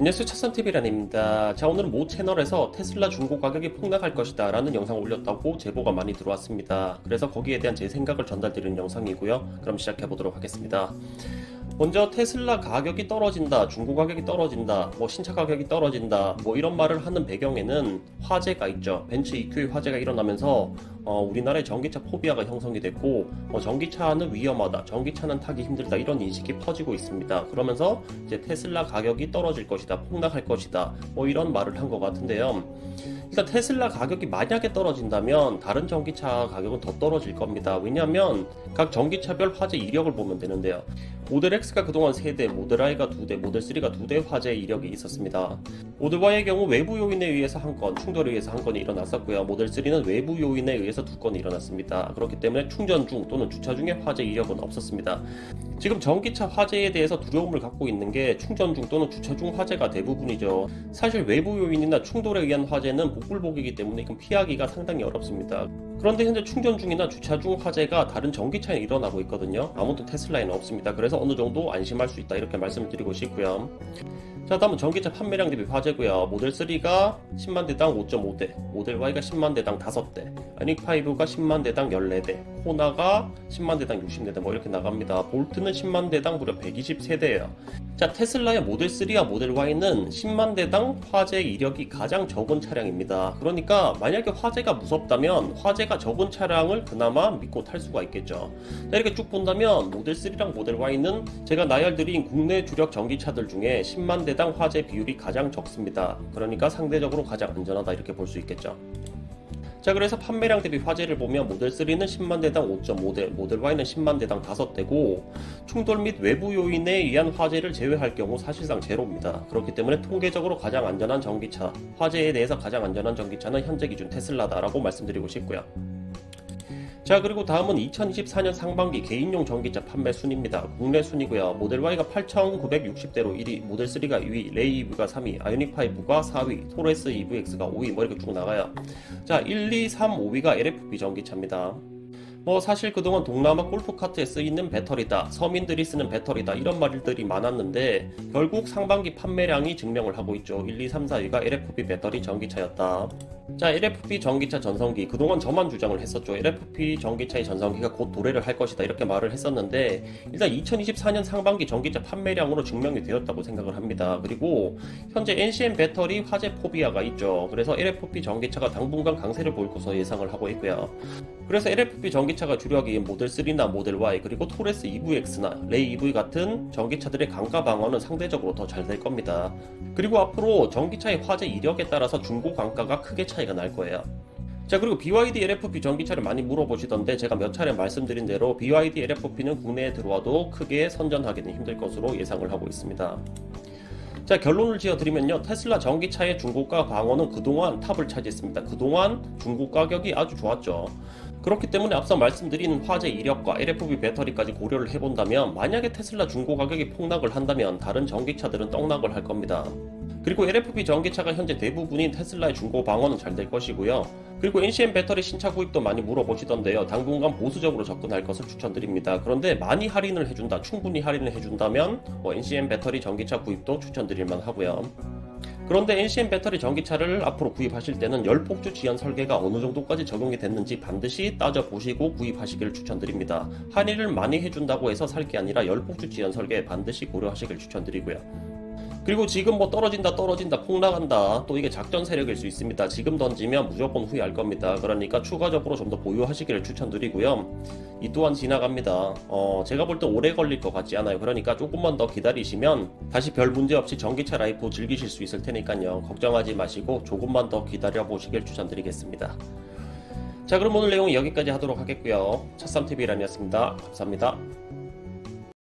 안녕하세요 차산TV란입니다. 자 오늘은 모 채널에서 테슬라 중고 가격이 폭락할 것이다 라는 영상을 올렸다고 제보가 많이 들어왔습니다. 그래서 거기에 대한 제 생각을 전달드리는 영상이고요. 그럼 시작해 보도록 하겠습니다. 먼저 테슬라 가격이 떨어진다, 중고 가격이 떨어진다, 뭐 신차 가격이 떨어진다, 뭐 이런 말을 하는 배경에는 화재가 있죠. 벤츠 EQ의 화재가 일어나면서 어, 우리나라의 전기차 포비아가 형성이 됐고 어, 전기차는 위험하다, 전기차는 타기 힘들다 이런 인식이 퍼지고 있습니다. 그러면서 이제 테슬라 가격이 떨어질 것이다, 폭락할 것이다, 뭐 이런 말을 한 것 같은데요. 일단 테슬라 가격이 만약에 떨어진다면 다른 전기차 가격은 더 떨어질 겁니다. 왜냐하면 각 전기차별 화재 이력을 보면 되는데요. 모델 X가 그동안 3대, 모델 I가 2대, 모델 3가 2대 화재 이력이 있었습니다. 모델 Y의 경우 외부 요인에 의해서 한 건, 충돌에 의해서 한 건이 일어났었고요. 모델 3는 외부 요인에 의해서 두 건이 일어났습니다. 그렇기 때문에 충전 중 또는 주차 중에 화재 이력은 없었습니다. 지금 전기차 화재에 대해서 두려움을 갖고 있는 게 충전 중 또는 주차 중 화재가 대부분이죠. 사실 외부 요인이나 충돌에 의한 화재는 복불복이기 때문에 이건 피하기가 상당히 어렵습니다. 그런데 현재 충전 중이나 주차 중 화재가 다른 전기차에 일어나고 있거든요. 아무튼 테슬라에는 없습니다. 그래서 어느 정도 안심할 수 있다 이렇게 말씀을 드리고 싶고요. 자 다음은 전기차 판매량 대비 화재고요. 모델 3가 10만 대당 5.5대, 모델 Y가 10만 대당 5대, 아닉 5가 10만 대당 14대, 코나가 10만 대당 60대대 뭐 이렇게 나갑니다. 볼트는 10만 대당 무려 123대예요. 자 테슬라의 모델 3와 모델 Y는 10만 대당 화재 이력이 가장 적은 차량입니다. 그러니까 만약에 화재가 무섭다면 화재 가 적은 차량을 그나마 믿고 탈 수가 있겠죠. 자, 이렇게 쭉 본다면 모델 3랑 모델 Y는 제가 나열드린 국내 주력 전기차들 중에 10만 대당 대당 화재 비율이 가장 적습니다. 그러니까 상대적으로 가장 안전하다 이렇게 볼 수 있겠죠. 자 그래서 판매량 대비 화재를 보면 모델 3는 10만 대당 5.5대, 모델 Y는 10만 대당 5대고 충돌 및 외부 요인에 의한 화재를 제외할 경우 사실상 제로입니다. 그렇기 때문에 통계적으로 가장 안전한 전기차, 화재에 대해서 가장 안전한 전기차는 현재 기준 테슬라다라고 말씀드리고 싶고요. 자 그리고 다음은 2024년 상반기 개인용 전기차 판매 순입니다. 국내 순이고요. 모델 Y가 8,960대로 1위, 모델 3가 2위, 레이 EV가 3위, 아이오닉 5가 4위, 토레스 EVX가 5위 뭐 이렇게 쭉 나가요. 자 1, 2, 3, 5위가 LFP 전기차입니다. 뭐 사실 그동안 동남아 골프카트에 쓰이는 배터리다, 서민들이 쓰는 배터리다 이런 말들이 많았는데 결국 상반기 판매량이 증명을 하고 있죠. 1, 2, 3, 4위가 LFP 배터리 전기차였다. 자, LFP 전기차 전성기 그동안 저만 주장을 했었죠. LFP 전기차의 전성기가 곧 도래를 할 것이다 이렇게 말을 했었는데 일단 2024년 상반기 전기차 판매량으로 증명이 되었다고 생각을 합니다. 그리고 현재 NCM 배터리 화재 포비아가 있죠. 그래서 LFP 전기차가 당분간 강세를 보일 것으로 예상을 하고 있고요. 그래서 LFP 전기차가 주력인 모델 3나 모델 Y 그리고 토레스 EVX나 레이 EV 같은 전기차들의 강가 방어는 상대적으로 더 잘 될 겁니다. 그리고 앞으로 전기차의 화재 이력에 따라서 중고 강가가 크게 차이 가 날 거예요. 자 그리고 BYD LFP 전기차를 많이 물어보시던데 제가 몇 차례 말씀드린 대로 BYD LFP는 국내에 들어와도 크게 선전하기는 힘들 것으로 예상을 하고 있습니다. 자 결론을 지어드리면요 테슬라 전기차의 중고가 방어는 그동안 탑을 차지했습니다. 그동안 중고 가격이 아주 좋았죠. 그렇기 때문에 앞서 말씀드린 화재 이력과 LFP 배터리까지 고려를 해본다면 만약에 테슬라 중고 가격이 폭락을 한다면 다른 전기차들은 떡락을 할 겁니다. 그리고 LFP 전기차가 현재 대부분인 테슬라의 중고 방어는 잘 될 것이고요. 그리고 NCM 배터리 신차 구입도 많이 물어보시던데요. 당분간 보수적으로 접근할 것을 추천드립니다. 그런데 많이 할인을 해준다, 충분히 할인을 해준다면 뭐 NCM 배터리 전기차 구입도 추천드릴 만 하고요. 그런데 NCM 배터리 전기차를 앞으로 구입하실 때는 열폭주 지연 설계가 어느 정도까지 적용이 됐는지 반드시 따져보시고 구입하시기를 추천드립니다. 할인을 많이 해준다고 해서 살 게 아니라 열폭주 지연 설계 반드시 고려하시길 추천드리고요. 그리고 지금 뭐 떨어진다 떨어진다 폭락한다 또 이게 작전 세력일 수 있습니다. 지금 던지면 무조건 후회할 겁니다. 그러니까 추가적으로 좀 더 보유하시기를 추천드리고요. 이 또한 지나갑니다. 어 제가 볼 때 오래 걸릴 것 같지 않아요. 그러니까 조금만 더 기다리시면 다시 별 문제 없이 전기차 라이프 즐기실 수 있을 테니까요. 걱정하지 마시고 조금만 더 기다려 보시길 추천드리겠습니다. 자 그럼 오늘 내용 여기까지 하도록 하겠고요. 첫삼TV란이었습니다. 감사합니다